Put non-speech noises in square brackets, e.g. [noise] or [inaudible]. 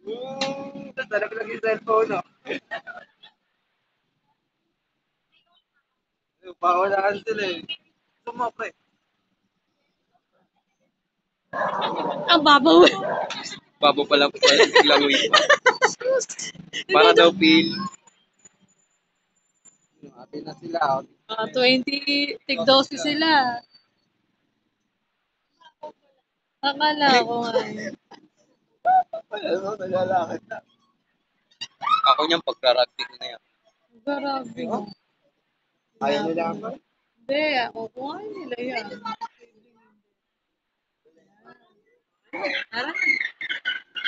Hmm, tatalak lang yung cellphone, no? Pawalaan sila eh. Sumapa eh. Ang babaw. Babo pala pala langoy pa. [laughs] Para daw feel. Ate na sila. Oh. Uh, 20 tigdosis sila. Akala ko nga. eh. Ano, naglalakad na. Ako niyang pagrarugby ko na yan. Grabe. Ayaw nila ako. Hindi, ako kuhain nila yan. Tara na.